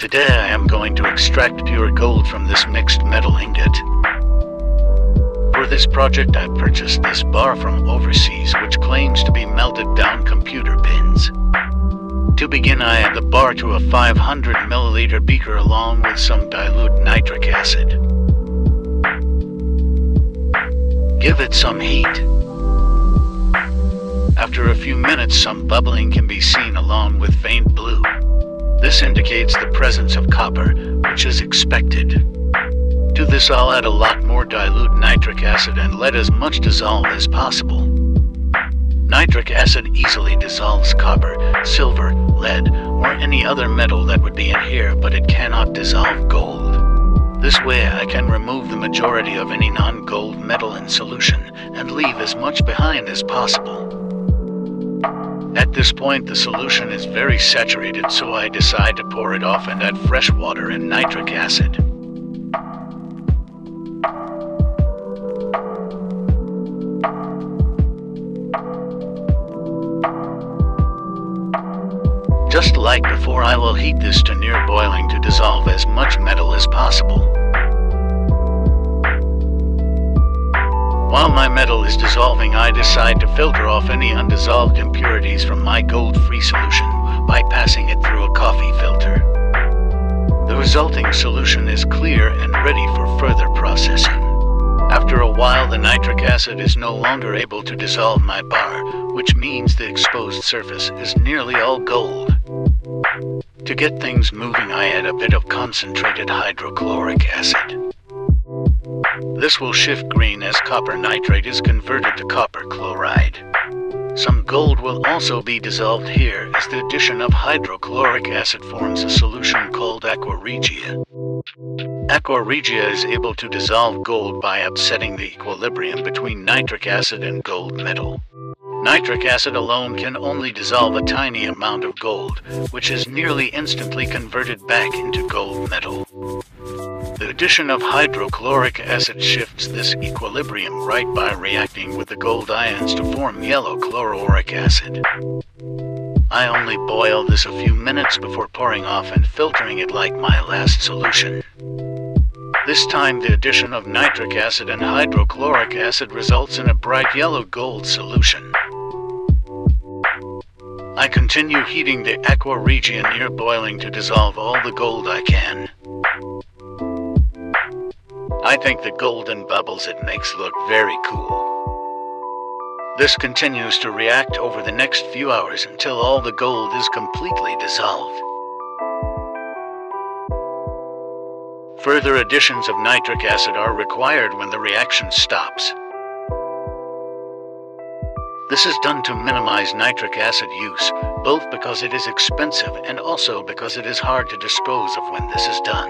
Today I am going to extract pure gold from this mixed metal ingot. For this project I purchased this bar from overseas which claims to be melted down computer pins. To begin I add the bar to a 500 milliliter beaker along with some dilute nitric acid. Give it some heat. After a few minutes some bubbling can be seen along with faint blue. This indicates the presence of copper, which is expected. To this I'll add a lot more dilute nitric acid and let as much dissolve as possible. Nitric acid easily dissolves copper, silver, lead, or any other metal that would be in here, but it cannot dissolve gold. This way I can remove the majority of any non-gold metal in solution and leave as much behind as possible. At this point, the solution is very saturated, so I decide to pour it off and add fresh water and nitric acid. Just like before, I will heat this to near boiling to dissolve as much metal as possible. While my metal is dissolving, I decide to filter off any undissolved impurities from my gold-free solution by passing it through a coffee filter. The resulting solution is clear and ready for further processing. After a while, the nitric acid is no longer able to dissolve my bar, which means the exposed surface is nearly all gold. To get things moving, I add a bit of concentrated hydrochloric acid. This will shift green as copper nitrate is converted to copper chloride. Some gold will also be dissolved here as the addition of hydrochloric acid forms a solution called aqua regia. Aqua regia is able to dissolve gold by upsetting the equilibrium between nitric acid and gold metal. Nitric acid alone can only dissolve a tiny amount of gold, which is nearly instantly converted back into gold metal. The addition of hydrochloric acid shifts this equilibrium right by reacting with the gold ions to form yellow chloroauric acid. I only boil this a few minutes before pouring off and filtering it like my last solution. This time the addition of nitric acid and hydrochloric acid results in a bright yellow gold solution. I continue heating the aqua regia near boiling to dissolve all the gold I can. I think the golden bubbles it makes look very cool. This continues to react over the next few hours until all the gold is completely dissolved. Further additions of nitric acid are required when the reaction stops. This is done to minimize nitric acid use, both because it is expensive and also because it is hard to dispose of when this is done.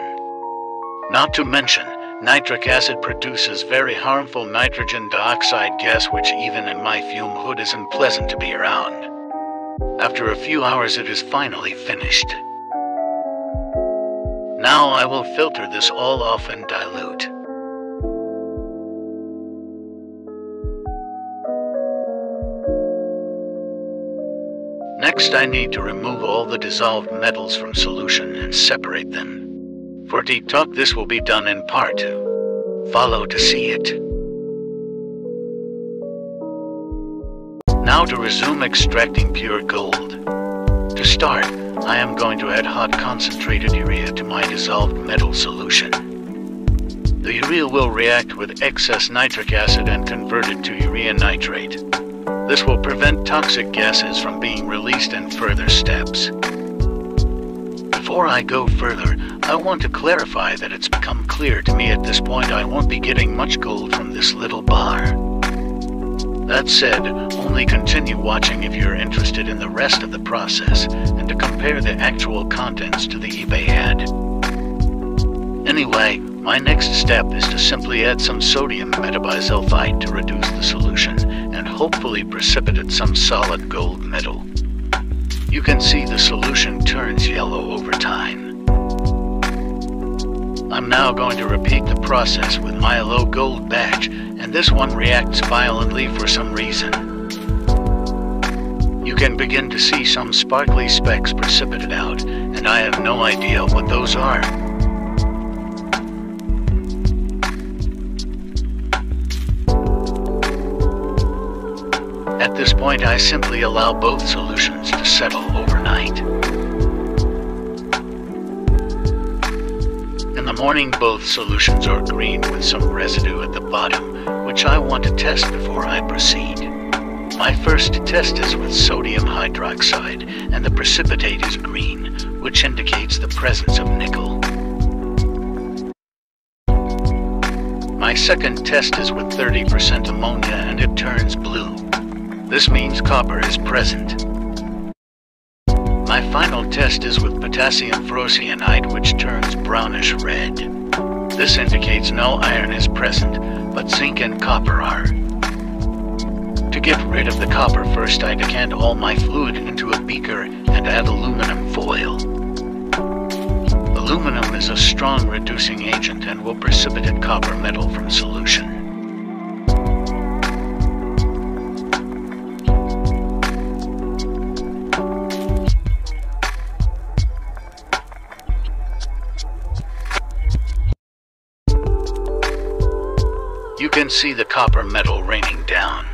Not to mention, Nitric acid produces very harmful nitrogen dioxide gas which even in my fume hood is unpleasant to be around. After a few hours it is finally finished. Now I will filter this all off and dilute. Next I need to remove all the dissolved metals from solution and separate them. For TikTok, this will be done in part. Follow to see it. Now to resume extracting pure gold. To start, I am going to add hot concentrated urea to my dissolved metal solution. The urea will react with excess nitric acid and convert it to urea nitrate. This will prevent toxic gases from being released in further steps. Before I go further, I want to clarify that it's become clear to me at this point I won't be getting much gold from this little bar. That said, only continue watching if you're interested in the rest of the process and to compare the actual contents to the eBay ad. Anyway, my next step is to simply add some sodium metabisulfite to reduce the solution and hopefully precipitate some solid gold metal. You can see the solution turns yellow over time. I'm now going to repeat the process with my low gold batch, and this one reacts violently for some reason. You can begin to see some sparkly specks precipitate out, and I have no idea what those are. At this point, I simply allow both solutions to settle overnight. In the morning, both solutions are green with some residue at the bottom, which I want to test before I proceed. My first test is with sodium hydroxide, and the precipitate is green, which indicates the presence of nickel. My second test is with 30% ammonia and it turns blue. This means copper is present. My final test is with potassium ferrocyanide which turns brownish red. This indicates no iron is present, but zinc and copper are. To get rid of the copper first I decant all my fluid into a beaker and add aluminum foil. Aluminum is a strong reducing agent and will precipitate copper metal from solution. You can see the copper metal raining down.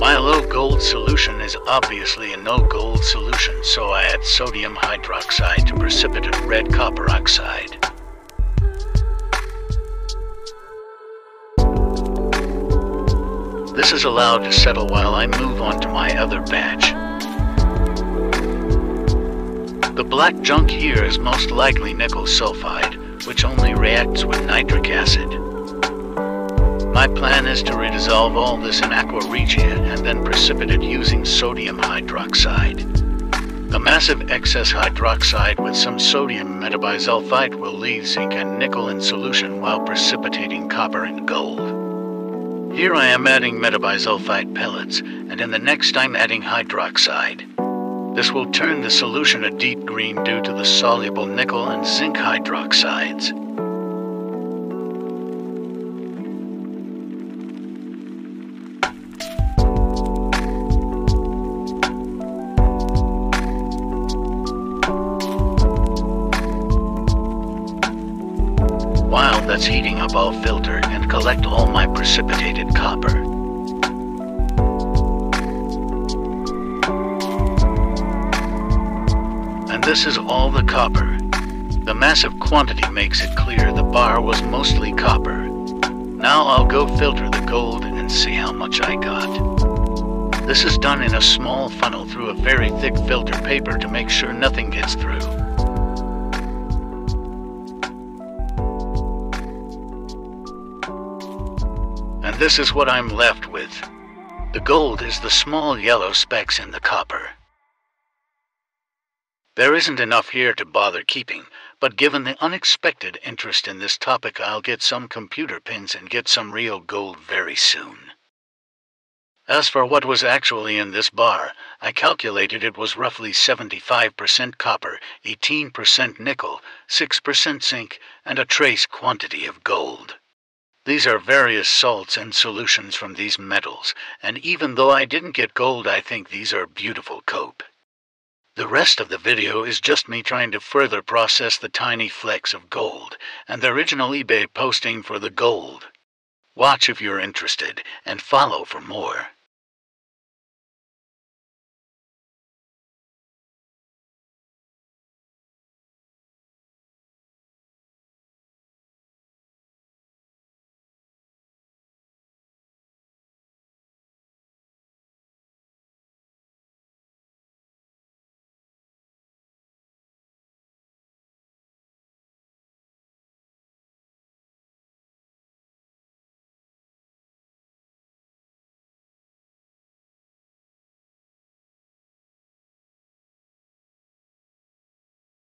My low gold solution is obviously a no gold solution, so I add sodium hydroxide to precipitate red copper oxide. This is allowed to settle while I move on to my other batch. The black junk here is most likely nickel sulfide, which only reacts with nitric acid. My plan is to redissolve all this in aqua regia and then precipitate using sodium hydroxide. The massive excess hydroxide with some sodium metabisulfite will leave zinc and nickel in solution while precipitating copper and gold. Here I am adding metabisulfite pellets, and in the next I'm adding hydroxide. This will turn the solution a deep green due to the soluble nickel and zinc hydroxides. While that's heating up, I'll filter and collect all my precipitated copper. This is all the copper. The massive quantity makes it clear the bar was mostly copper. Now I'll go filter the gold and see how much I got. This is done in a small funnel through a very thick filter paper to make sure nothing gets through. And this is what I'm left with. The gold is the small yellow specks in the copper. There isn't enough here to bother keeping, but given the unexpected interest in this topic, I'll get some computer pins and get some real gold very soon. As for what was actually in this bar, I calculated it was roughly 75% copper, 18% nickel, 6% zinc, and a trace quantity of gold. These are various salts and solutions from these metals, and even though I didn't get gold, I think these are beautiful cope. The rest of the video is just me trying to further process the tiny flecks of gold and the original eBay posting for the gold. Watch if you're interested and follow for more.